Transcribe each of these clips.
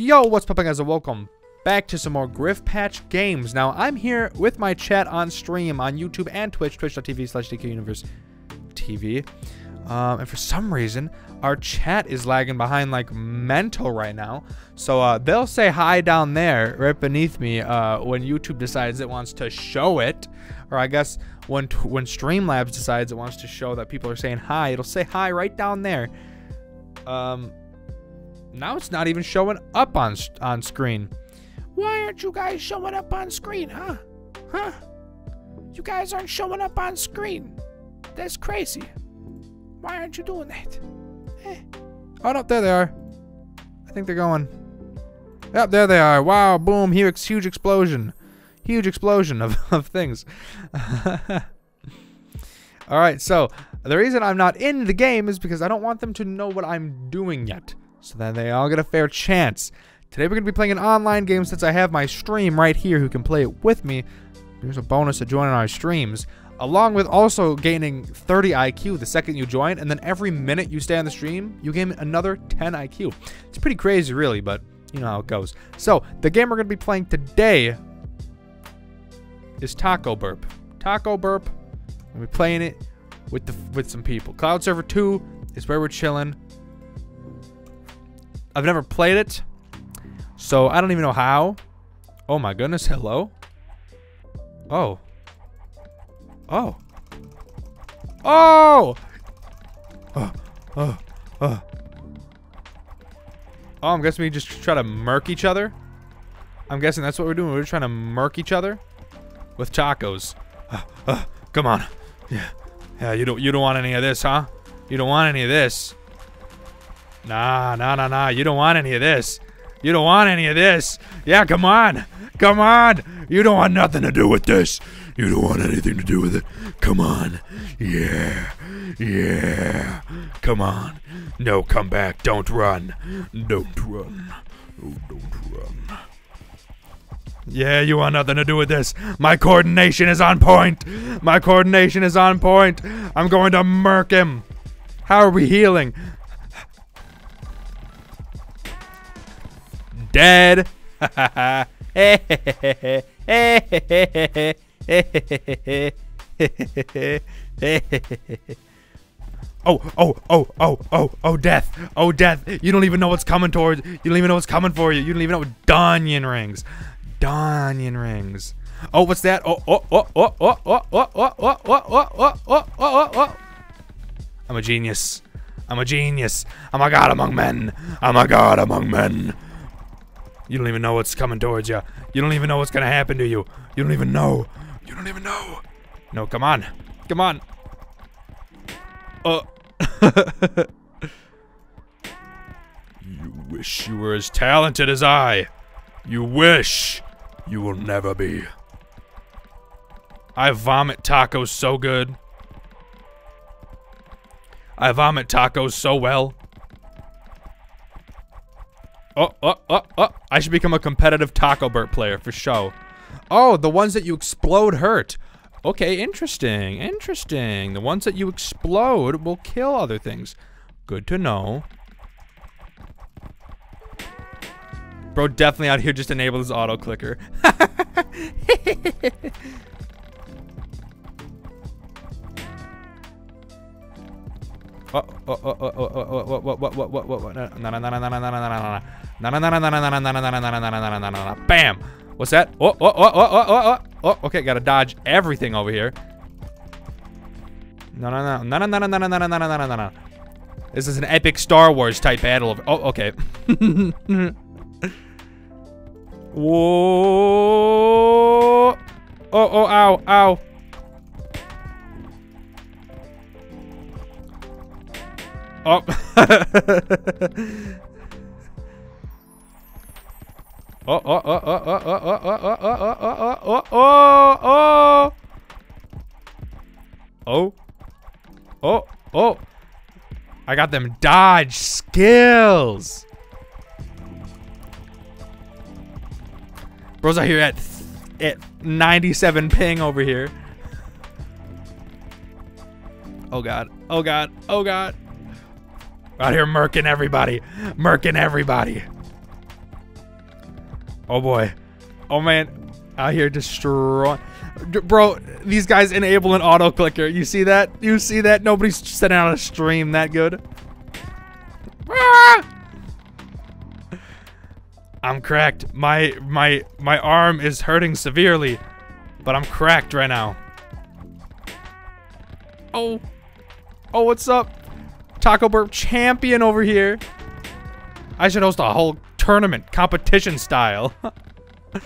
Yo, what's popping guys and welcome back to some more griffpatch games. Now, I'm here with my chat on stream on YouTube and Twitch, twitch.tv slash TV. Um, and for some reason, our chat is lagging behind like mental right now. So uh, they'll say hi down there right beneath me uh, when YouTube decides it wants to show it. Or I guess when, when Streamlabs decides it wants to show that people are saying hi, it'll say hi right down there. Um, now it's not even showing up on on screen. Why aren't you guys showing up on screen, huh? Huh? You guys aren't showing up on screen. That's crazy. Why aren't you doing that? Eh. Oh, no, there they are. I think they're going. Yep, there they are. Wow, boom, huge, huge explosion. Huge explosion of, of things. All right, so the reason I'm not in the game is because I don't want them to know what I'm doing yet so that they all get a fair chance. Today we're going to be playing an online game since I have my stream right here who can play it with me. There's a bonus to joining our streams, along with also gaining 30 IQ the second you join, and then every minute you stay on the stream, you gain another 10 IQ. It's pretty crazy, really, but you know how it goes. So, the game we're going to be playing today is Taco Burp. Taco Burp, we're playing it with the with some people. Cloud Server 2 is where we're chilling. I've never played it, so I don't even know how. Oh my goodness, hello? Oh. Oh. Oh! Oh, oh, oh. Oh, I'm guessing we just try to murk each other? I'm guessing that's what we're doing. We're trying to murk each other with tacos. Uh, uh, come on. Yeah. Yeah, you don't you don't want any of this, huh? You don't want any of this. Nah, nah, nah, nah. You don't want any of this. You don't want any of this. Yeah, come on. Come on. You don't want nothing to do with this. You don't want anything to do with it. Come on. Yeah. Yeah. Come on. No, come back. Don't run. Don't run. Oh, don't run. Yeah, you want nothing to do with this. My coordination is on point. My coordination is on point. I'm going to murk him. How are we healing? Dead. oh, oh, oh, oh, oh, oh, death. Oh, death. You don't even know what's coming towards you. don't even know what's coming for you. You don't even know Dunyan rings. Dunyan rings. Oh, what's that? Oh, oh, oh, oh, oh, oh, oh, oh, oh, oh, oh, oh, oh, oh, oh. I'm a genius. I'm a genius. I'm a god among men. I'm a god among men. You don't even know what's coming towards you. You don't even know what's gonna happen to you. You don't even know. You don't even know. No, come on. Come on. Uh. you wish you were as talented as I. You wish. You will never be. I vomit tacos so good. I vomit tacos so well. Oh, oh, oh, oh. I should become a competitive Taco Burp player for show. Oh, the ones that you explode hurt. Okay, interesting, interesting. The ones that you explode will kill other things. Good to know. Bro definitely out here just enabled this auto clicker. Oh, oh, oh, oh, oh, oh, oh, what, what, what, what, what, what, what, no, no, no, no, no, no, no, no, no, no, no, no, no, no, no, no, no, no, no, no, no, no, no, no, no, no, bam. What's that? Oh, oh, oh, oh, oh, oh, oh, oh, okay, gotta dodge everything over here. No, no, no, no, no, no, no, no, no, no, no, no, no, no. This is an epic Star Wars type battle. Of, oh, okay. Whoa. Oh, oh, ow, ow. Oh. Oh, oh, oh, oh, oh, oh, oh, oh, oh, oh, oh, oh, oh, oh. Oh, oh. I got them dodge skills. Bro's out here at at 97 ping over here. Oh god. Oh god. Oh god. Out here murking everybody. Murking everybody. Oh boy. Oh man. Out here destroying. Bro, these guys enable an auto clicker. You see that? You see that? Nobody's sending out a stream that good. Ah! I'm cracked. My my my arm is hurting severely, but I'm cracked right now. Oh. Oh, what's up? Taco Burp champion over here. I should host a whole tournament, competition style. you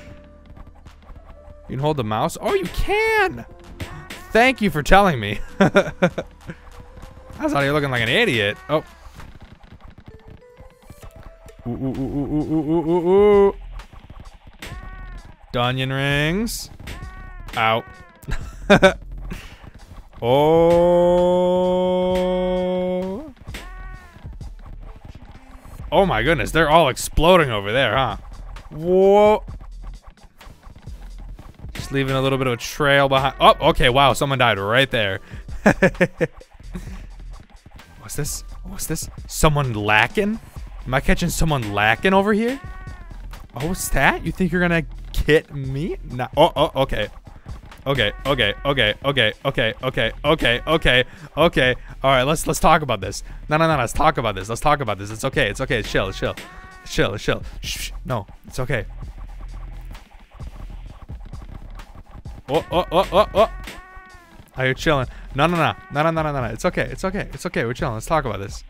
can hold the mouse? Oh, you can! Thank you for telling me. I thought you were looking like an idiot. Oh. Ooh, ooh, ooh, ooh, ooh, ooh, ooh, ooh. Dunyan rings. Out. oh. Oh my goodness, they're all exploding over there, huh? Whoa. Just leaving a little bit of a trail behind. Oh, okay, wow, someone died right there. What's this? What's this? Someone lacking? Am I catching someone lacking over here? Oh, what's that? You think you're gonna hit me? No. Oh, oh, okay. Okay, okay, okay, okay, okay, okay, okay, okay, okay. All right, let's let's talk about this. No, no, no, let's talk about this. Let's talk about this. It's okay. It's okay. Chill. Chill. Chill. Chill. Shh. No, it's okay. Oh, oh, oh, oh, oh. Are you chilling? No, no, no, no, no, no, no, no. It's okay. It's okay. It's okay. We're chilling. Let's talk about this.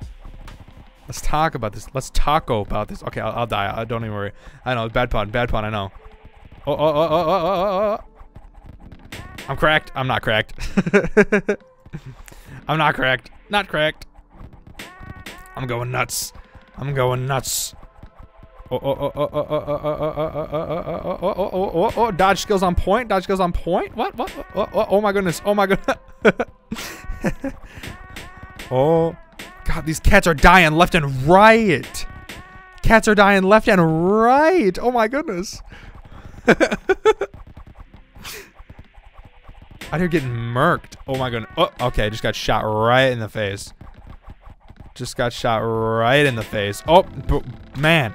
Let's talk about this. Let's taco about this. Okay, I'll, I'll die. I, don't even worry. I know. Bad pun. Bad pun. I know. Oh, oh, oh, oh, oh, oh, oh. oh, oh. I'm cracked. I'm not cracked. I'm not cracked. Not cracked. I'm going nuts. I'm going nuts. Oh, oh, oh, oh, oh, oh, oh, oh, oh, oh, oh, oh, oh, oh, oh, dodge skills on point. Dodge skills on point. What? What? Oh, oh, oh my goodness. Oh my goodness. oh, God, these cats are dying left and right. Cats are dying left and right. Oh my goodness. Out here getting murked. Oh my goodness. Oh, okay. I Just got shot right in the face. Just got shot right in the face. Oh, man.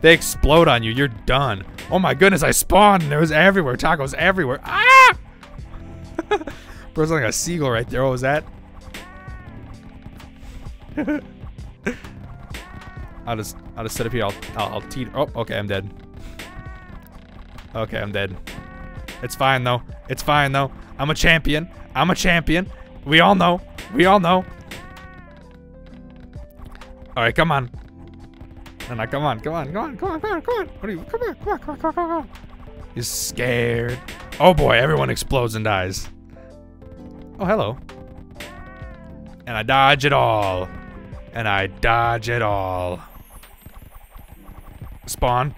They explode on you. You're done. Oh my goodness. I spawned and it was everywhere. Tacos everywhere. Ah! There's like a seagull right there. What was that? I'll just, I'll just sit up here. I'll, I'll, I'll. Oh, okay. I'm dead. Okay, I'm dead. It's fine though. It's fine though. I'm a champion. I'm a champion. We all know. We all know. All right, come on. No, no, come on, come on, come on, come on, come on, come on. What are you? Come on, come on, come on, come on, come on. You're scared. Oh boy, everyone explodes and dies. Oh, hello. And I dodge it all. And I dodge it all. Spawn.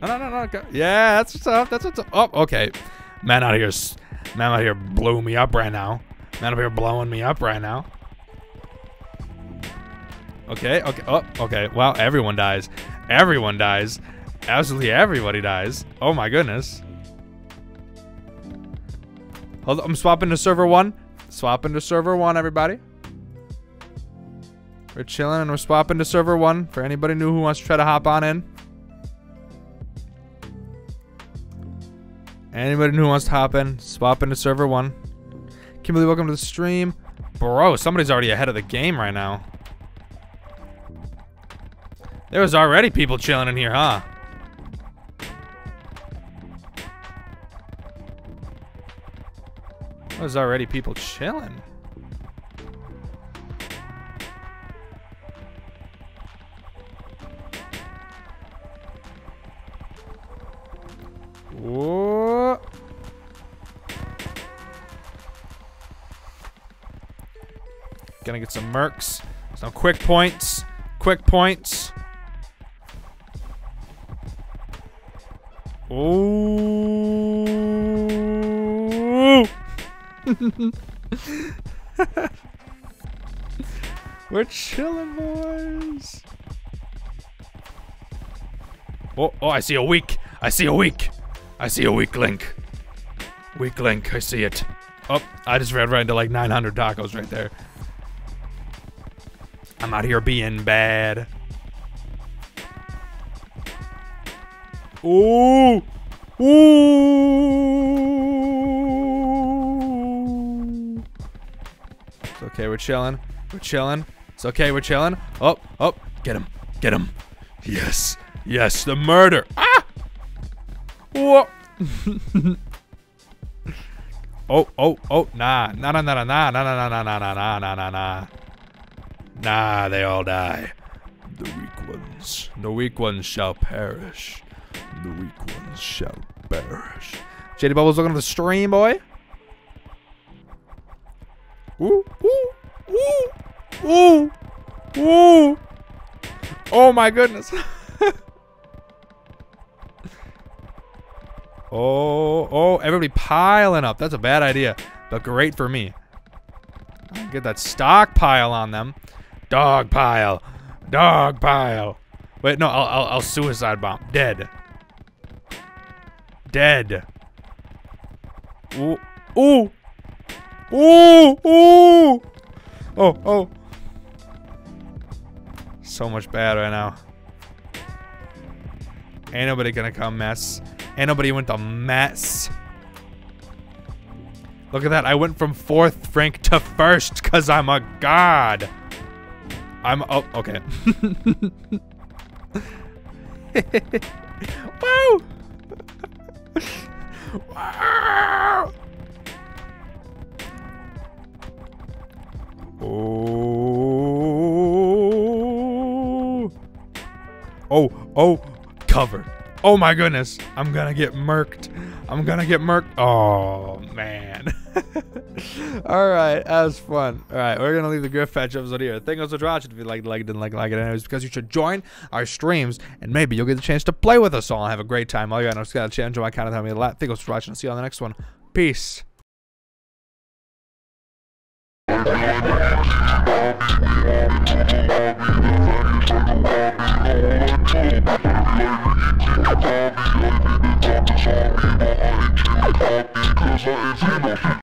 No, no, no, no. Yeah, that's what's up. That's what's up. Oh, okay. Man out here, man out here blew me up right now. Man out here blowing me up right now. Okay, okay. Oh, okay. Well, everyone dies. Everyone dies. Absolutely everybody dies. Oh my goodness. Hold on, I'm swapping to server one. Swapping to server one, everybody. We're chilling and we're swapping to server one for anybody new who wants to try to hop on in. Anybody who wants to hop in, swap into server one. Kimberly, welcome to the stream. Bro, somebody's already ahead of the game right now. There was already people chilling in here, huh? There's already people chilling. Whoa. Gonna get some mercs. Some quick points. Quick points. Oh. We're chilling, boys. Oh, oh, I see a weak. I see a weak. I see a weak link. Weak link, I see it. Oh, I just ran right into like 900 tacos right there. I'm out here being bad. Ooh. Ooh. It's okay, we're chilling. We're chilling. It's okay, we're chilling. Oh, oh, get him. Get him. Yes. Yes, the murder. Ah! Whoa. oh, oh, oh, nah. Nah, nah, nah, nah, nah, nah, nah, nah, nah, nah, nah, nah, nah, nah. They all die. The weak ones. The weak ones shall perish. The weak ones shall perish. JD Bubbles looking at the stream, boy. Ooh, ooh, ooh, ooh, ooh. Oh my goodness. oh, oh, everybody piling up. That's a bad idea, but great for me. Get that stockpile on them. Dog pile. Dog pile. Wait, no, I'll, I'll, I'll suicide bomb. Dead. Dead. Ooh. Ooh. Ooh. Ooh. Oh, oh. So much bad right now. Ain't nobody gonna come mess. Ain't nobody went to mess. Look at that. I went from fourth rank to first because I'm a god. I'm oh okay. Woo! wow! Oh. Oh, oh, cover. Oh my goodness. I'm gonna get murked. I'm gonna get murked. Oh, man. Alright, that was fun. Alright, we're gonna leave the griffpatch episode here. Thank you much for watching. If you liked, like, didn't like, like it anyways, because you should join our streams, and maybe you'll get the chance to play with us all and have a great time. All you gotta know is gotta change my kind of time me a lot. Thank you much for watching. See you on the next one. Peace. I